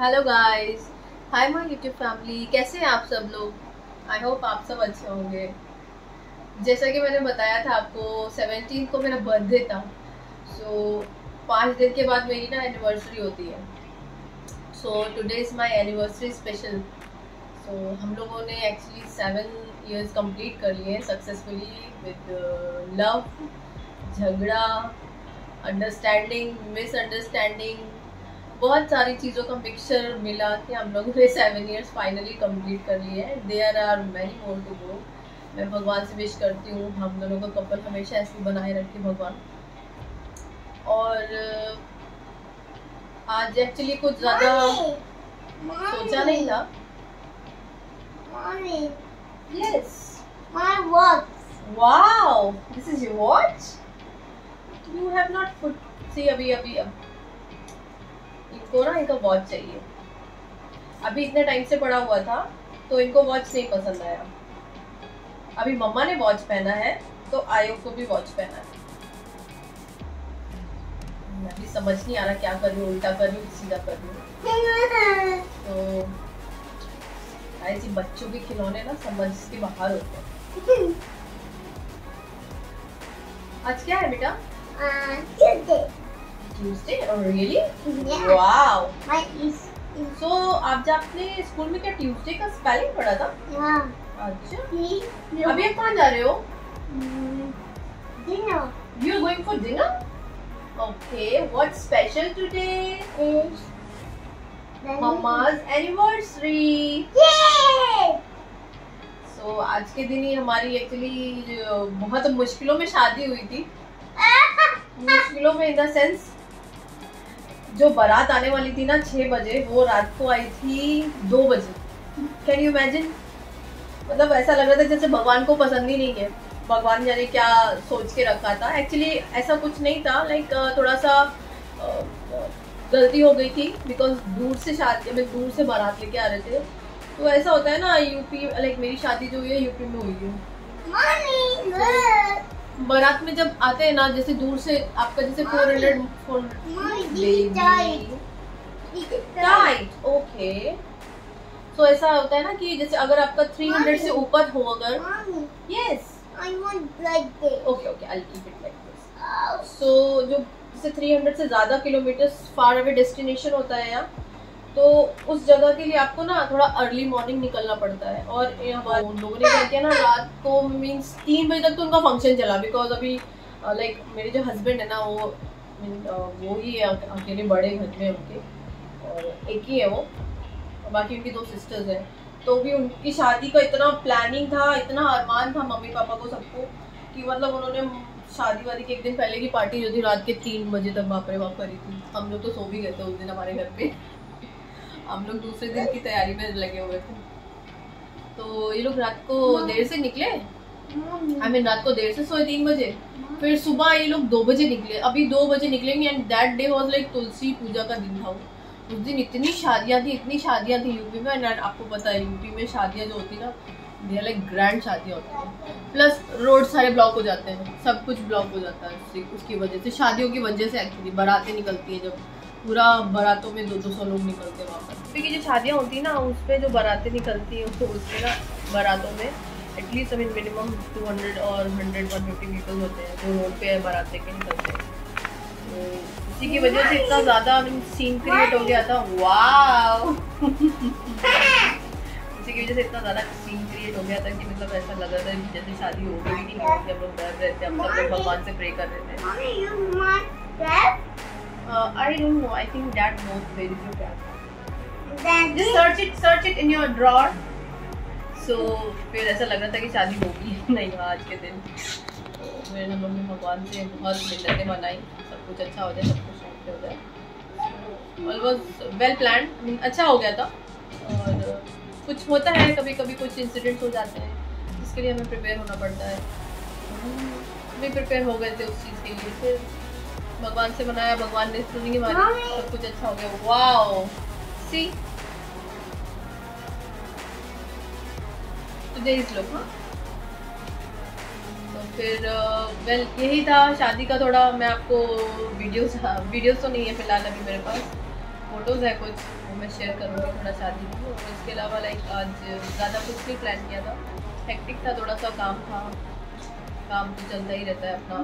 Hello guys hi my YouTube family कैसे हैं आप सब लोग? आई होप आप सब अच्छे होंगे। जैसा कि मैंने बताया था आपको 17 को मेरा बर्थडे था। सो so, पाँच दिन के बाद मेरी ना एनिवर्सरी होती है। So today is my anniversary special so हम लोगों ने एक्चुअली सेवन इयर्स कंप्लीट कर लिए हैं सक्सेसफुली विद लव झगड़ा अंडरस्टैंडिंग मिसअंडरस्टैंडिंग बहुत सारी चीज़ों का मिक्सचर मिला कि हम लोगों ने सेवन ईयर्स फाइनली कंप्लीट कर लिए हैं। There are many more to go मैं भगवान से विश करती हूँ हम दोनों का कपल हमेशा ऐसे बनाए रखे भगवान। और आज एक्चुअली कुछ ज़्यादा सोचा नहीं था। Yes My watch. Wow this is your watch you have not put see अभी अभी अब इनको ना इनका वॉच चाहिए। अभी इतने टाइम से पड़ा हुआ था तो इनको वॉच नहीं पसंद आया। अभी मम्मा ने वॉच पहना है तो आयो को भी वॉच पहना है। अभी समझ नहीं आ रहा क्या कर रही हूँ उल्टा कर रही हूँ सीधा कर रही हूँ। तो ऐसी बच्चों के खिलौने ना समझ के बाहर होते हैं आज क्या है बेटा? Tuesday. Tuesday really. Wow My is. So आप जब आपने स्कूल में क्या ट्यूसडे का स्पेलिंग पढ़ा था yeah. अच्छा. अभी आप कहाँ जा रहे हो Mm, dinner you are going for dinner okay what special today is. Mamma's anniversary Yay! So आज के दिन ही हमारी एक्चुअली बहुत मुश्किलों में शादी हुई थी मुश्किलों में इन द सेंस जो बारात आने वाली थी ना छः बजे, वो रात को आई थी दो बजे। कैन यू इमेजिन मतलब ऐसा लग रहा था जैसे भगवान को पसंद ही नहीं है। भगवान जाने क्या सोच के रखा था। एक्चुअली ऐसा कुछ नहीं था। लाइक थोड़ा सा गलती हो गई थी बिकॉज़ दूर से शादी में दूर से बारात लेके आ रहे थे। तो ऐसा होता है ना यूपी लाइक मेरी शादी जो हुई है यूपी में हुई है. बारात में जब आते हैं ना जैसे दूर से आपका जैसे फोर हंड्रेड फोर ओके तो ऐसा होता है ना कि जैसे अगर आपका 300 से ऊपर हो अगर yes. Okay okay I keep it like this so जो जैसे 300 से ज़्यादा किलोमीटर फार अवे डेस्टिनेशन होता है यहाँ तो उस जगह के लिए आपको ना थोड़ा अर्ली मॉर्निंग निकलना पड़ता है और हमारे उन लोगों ने क्या किया ना रात को मीन्स तीन बजे तक तो उनका फ़ंक्शन चला बिकॉज़ अभी लाइक मेरे जो हस्बैंड है ना, वो वो ही है अकेले बड़े घर में उनके और एक ही है वो बाकी उनकी दो सिस्टर्स हैं। तो भी उनकी शादी का इतना प्लानिंग था, इतना अरमान था मम्मी पापा को सबको, कि मतलब उन्होंने शादी वादी के एक दिन पहले की पार्टी जो थी, रात के तीन बजे तक बाप रे बाप करी थी। हम लोग तो सो भी गए थे उस दिन हमारे घर पे। हम लोग दूसरे दिन की तैयारी में लगे हुए थे। तो ये लोग रात को देर से निकले? आई मीन रात को देर से सोए तीन बजे। फिर सुबह ये लोग दो बजे निकले। अभी दो बजे निकलेंगे and that day was like Tulsi Puja का दिन था वो। उस दिन इतनी शादियाँ थी इतनी शादियाँ थी यूपी में एंड आपको पता है यूपी में शादियाँ जो होती ना दे लाइक ग्रैंड शादियाँ होती हैं। प्लस रोड सारे ब्लॉक हो जाते हैं। सब कुछ ब्लॉक हो जाता है। उसकी वजह से शादियों की वजह से एक्चुअली बारातें निकलती है जब पूरा बारातों में दो दो सौ लोग निकलते हैं वहाँ पर। क्योंकि जो शादियाँ होती हैं ना उस पर जो बारातें निकलती हैं तो उस पर ना बारातों में at least I mean minimum two hundred और हंड्रेड वन फिफ्टी पीपल होते हैं जो रोड पे बारात के निकलते हैं। तो इसी की वजह से इतना ज़्यादा सीन क्रिएट हो गया था। वाह इसी की वजह से इतना ज़्यादा सीन क्रिएट हो गया था कि मतलब ऐसा लग था कि जैसे शादी हो गई नहीं होगी हम लोग डर रहे थे हम सब लोग भगवान से प्रे कर रहे थे। Mommy, you want that? I don't know I think that not where is your cat Then just search it search it in your drawer. So फिर ऐसा लग रहा था कि शादी होगी नहीं आज के दिन। लोग ने भगवान से बहुत मिन्नतें मनाई। सब कुछ अच्छा हो जाए सब कुछ शांति हो जाए। ऑल वॉज़ वेल प्लान अच्छा हो गया था। और कुछ होता है कभी कभी कुछ इंसिडेंट्स हो जाते हैं जिसके लिए हमें प्रिपेयर होना पड़ता है। भी प्रिपेयर हो गए थे उस चीज़ के लिए। फिर भगवान से मनाया भगवान ने सुनी हमारी Mommy. सब कुछ अच्छा हो गया। Wow. See today is look हाँ। तो फिर वेल यही था। शादी का थोड़ा मैं आपको वीडियोस वीडियोस तो नहीं है फ़िलहाल अभी मेरे पास। फ़ोटोज़ है कुछ वो मैं शेयर करूँगी थोड़ा शादी की और इसके अलावा लाइक आज ज़्यादा कुछ नहीं प्लान किया था। हेक्टिक था थोड़ा सा काम था। काम तो चलता ही रहता है अपना।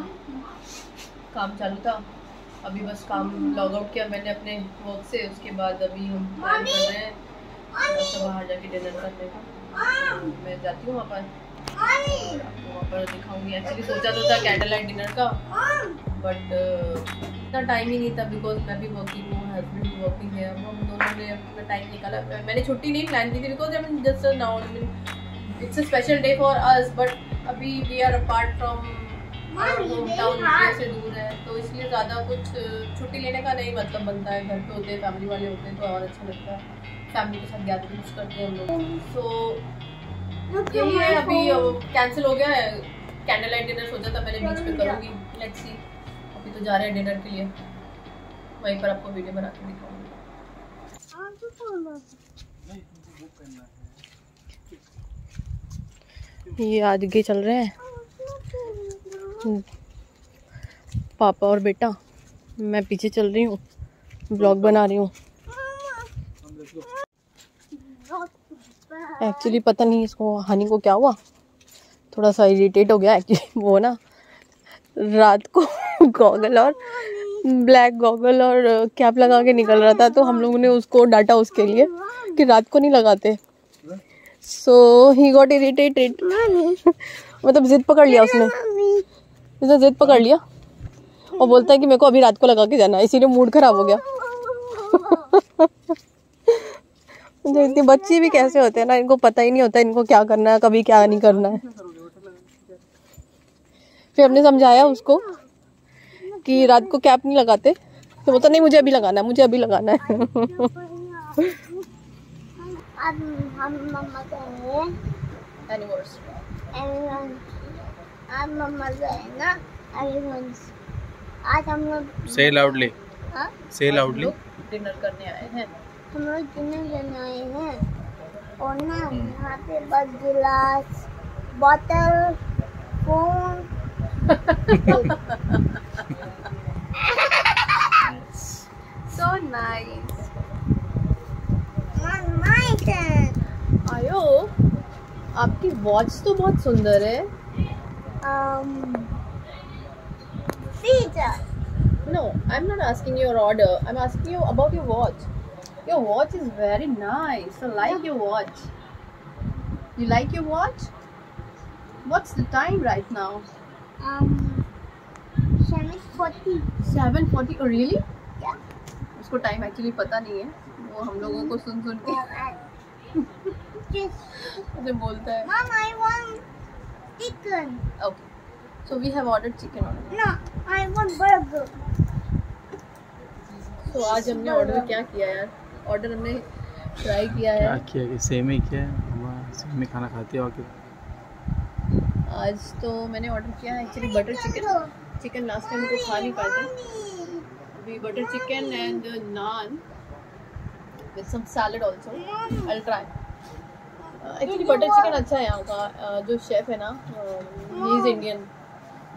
काम चालू था। अभी बस काम लॉग आउट किया मैंने अपने वर्क से उसके बाद अभी हम प्लान कर रहे हैं। सा बाहर जाके डिनर करने का मैं जाती हूँ वहाँ पर। वहाँ पर दिखाऊँगी। एक्चुअली सोचा तो था कैंडल लाइट डिनर का बट इतना टाइम ही नहीं था बिकॉज़ मैं भी वर्किंग हूँ हस्बैंड भी वर्किंग है। हम दोनों ने अपना टाइम निकाला। मैंने छुट्टी नहीं प्लान की थी because I mean just now I mean it's a special day for us but अभी we are apart from home town से दूर है तो इसलिए ज़्यादा कुछ छुट्टी लेने का नहीं मतलब बनता है घर पे होते हैं फैमिली वाले होते हैं तो और अच्छा लगता है। फैमिली के साथ गैदरिंग्स करते हैं हम लोग। सो यही है अभी कैंसिल हो गया है। कैंडल लाइट डिनर सोचा था मैंने बीच पे करूँगी। लेट्स सी अभी तो जा रहे हैं डिनर के लिए। वहीं पर आपको वीडियो बना के दिखाऊँगी। ये आगे चल रहे हैं। पापा और बेटा, मैं पीछे चल रही हूँ। ब्लॉग बना रही हूँ। एक्चुअली पता नहीं इसको हनी को क्या हुआ? थोड़ा सा इरिटेट हो गया एक्चुअली वो ना रात को गॉगल और ब्लैक गॉगल और कैप लगा के निकल रहा था तो हम लोगों ने उसको डांटा उसके लिए कि रात को नहीं लगाते। सो ही गॉट इरिटेटेड मतलब जिद पकड़ लिया उसने। उसने जिद पकड़ लिया। और बोलता है कि मेरे को अभी रात को लगा के जाना है इसीलिए मूड खराब हो गया। जो इतनी बच्ची भी कैसे होते हैं ना इनको पता ही नहीं होता इनको क्या करना है कभी क्या नहीं करना है। फिर हमने समझाया उसको कि रात को कैप नहीं लगाते। तो बोलता नहीं मुझे अभी लगाना है मुझे अभी लगाना है। अब हम मम्मा अब मम्मा कहेंगे एलिफेंट्स आज हम लोग से लाउडली हाँ? से लाउडली डिनर करने आए हैं। हम लोग डिनर करने आए हैं और ना यहाँ पे बस गिलास bottle phone so nice my turn आयो आपकी वॉच तो बहुत सुंदर है। um pizza No, I'm not asking your order. I'm asking you about your watch. Your watch is very nice. I like your watch. You like your watch? What's the time right now? um seven forty 7:40. Oh, really? yeah उसको time actually पता नहीं है वो हम लोगों को सुन सुन के just ऐसे बोलता है mom I want chicken. Okay so we have order chicken order no I want burger. तो आज हमने ऑर्डर क्या किया यार? ऑर्डर हमने ट्राई किया है क्या किया कि सेम ही किया है? वाह, सेम ही खाना खाती हो आके आज तो मैंने ऑर्डर किया है actually butter chicken chicken last time को खा नहीं थे। अभी butter chicken and naan with some salad also I try butter chicken अच्छा है यहाँ का जो शेफ है ना इज़ इंडियन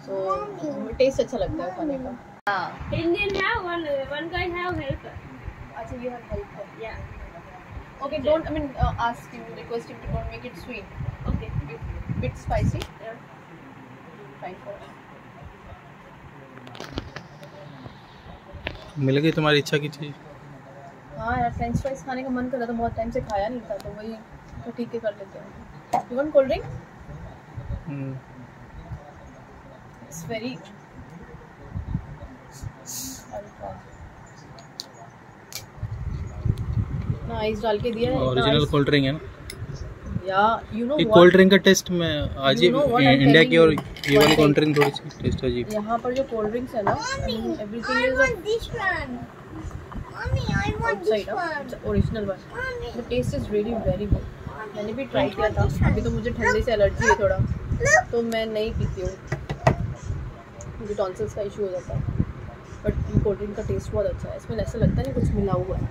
सो टेस्ट अच्छा लगता है खाने का। मिल गई तुम्हारी इच्छा की चीज़? हाँ यार फ्रेंच फ्राइज खाने का मन कर रहा था बहुत टाइम से खाया नहीं था तो वही तो ठीक है कर लेते हैं। You want cold drink hmm, it's very ना आइस डाल के दिया है ओरिजिनल कोल्ड ड्रिंक है ना? या यू नो कोल्ड ड्रिंक का टेस्ट में आज You know इंडिया की और ये वाली कोल्ड ड्रिंक थोड़ी सी टेस्ट अजीब। यहाँ पर जो कोल्ड ड्रिंक्स है ना everything is one. Mommy I want outside this one. Original one mommy. The taste is really very good मैंने भी ट्राई किया था। अभी तो मुझे ठंडे से एलर्जी है थोड़ा। तो मैं नहीं पीती हूँ। मुझे टॉन्सिल्स का इशू हो जाता है। बट कोल्ड ड्रिंक का टेस्ट बहुत अच्छा है। इसमें ऐसा लगता नहीं कुछ मिला हुआ है।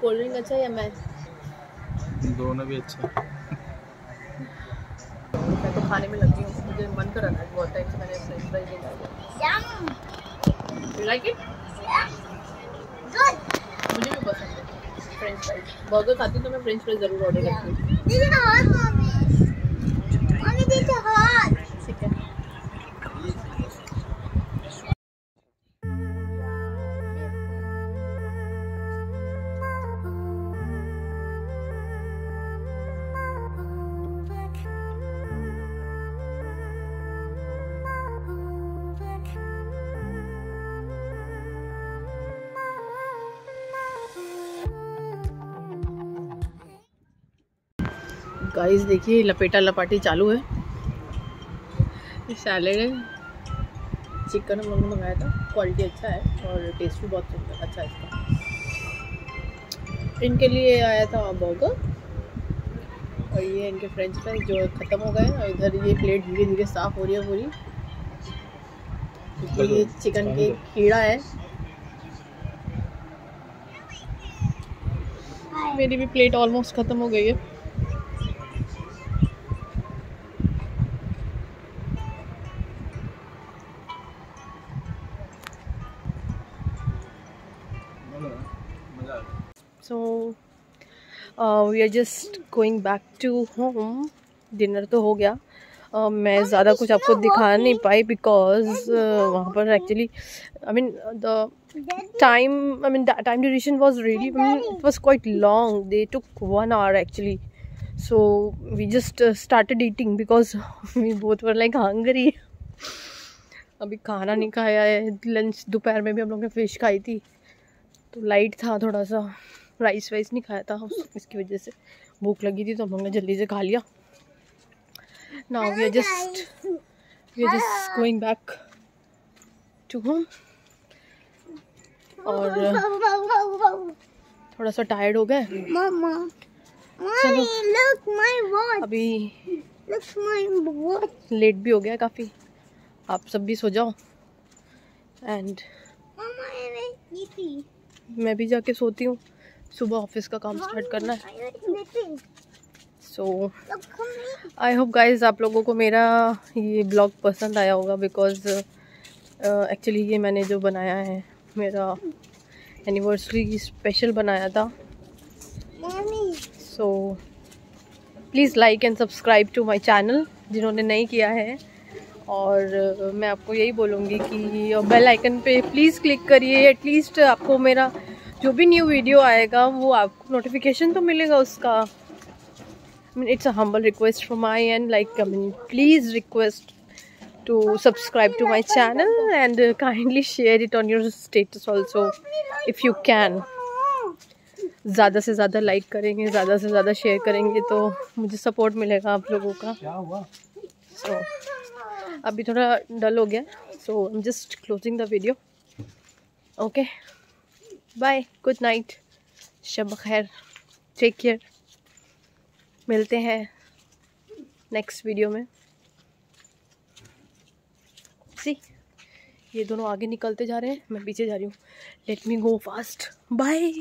कोल्ड ड्रिंक अच्छा है या मैं? दोनों भी अच्छा मैं तो खाने में लगी हूँ। मुझे मन कर रहा है बहुत टाइम से मैंने फ्रेंच फ्राइज नहीं खाया. You like it Yeah. मुझे भी पसंद है। फ्रेंच फ्राइज बर्गर खाती तो मैं फ्रेंच फ्राइज ज़रूर ऑर्डर करती हूँ। गाइस देखिए लपेटा लपाटी चालू है। ये सैलेड है चिकन हम लोगों ने मंगाया था। क्वालिटी अच्छा है और टेस्ट भी बहुत सुंदर अच्छा है इसका। इनके लिए आया था बर्गर और ये इनके फ्रेंच फ्राइज जो ख़त्म हो गए और इधर ये प्लेट धीरे धीरे साफ़ हो रही है पूरी। क्योंकि ये चिकन के कीड़ा है। मेरी भी प्लेट ऑलमोस्ट ख़त्म हो गई है। We are just going back to home dinner तो हो गया. Uh, मैं ज़्यादा कुछ आपको दिखा नहीं पाई बिकॉज़ uh, वहाँ पर actually I mean the time I mean time duration was really it was quite long they took one hour actually so we just started eating because we बहुत वर लाइक हंगरी अभी खाना नहीं खाया है. Lunch दोपहर में भी हम लोग ने फ़िश खाई थी. तो लाइट था थोड़ा सा. राइस वाइस नहीं खाया था उस- इसकी वजह से। भूख लगी थी तो हम लोग ने जल्दी से खा लिया। Now we are just we are just going back to home और थोड़ा सा टायर्ड हो गए। चलो। अभी. लेट भी हो गया काफ़ी। आप सब भी सो जाओ। एंड. मैं भी जाके सोती हूँ। सुबह ऑफ़िस का काम स्टार्ट करना है. सो आई होप गाइज़ आप लोगों को मेरा ये ब्लॉग पसंद आया होगा बिकॉज़ एक्चुअली ये मैंने जो बनाया है मेरा एनिवर्सरी स्पेशल बनाया था। So please like and subscribe to my channel जिन्होंने नहीं किया है। और मैं आपको यही बोलूँगी कि बेल आइकन पे प्लीज़ क्लिक करिए एटलीस्ट आपको मेरा जो भी न्यू वीडियो आएगा वो आपको नोटिफिकेशन तो मिलेगा उसका humble request from my end. Like, I mean, please request to subscribe to my channel and uh, kindly share it on your status also if you can. ज़्यादा से ज़्यादा लाइक करेंगे ज़्यादा से ज़्यादा शेयर करेंगे तो मुझे सपोर्ट मिलेगा आप लोगों का सो अभी थोड़ा डल हो गया so I am just closing the video okay bye good night शब खैर टेक केयर मिलते हैं नेक्स्ट वीडियो में। सी ये दोनों आगे निकलते जा रहे हैं। मैं पीछे जा रही हूँ। Let me go fast bye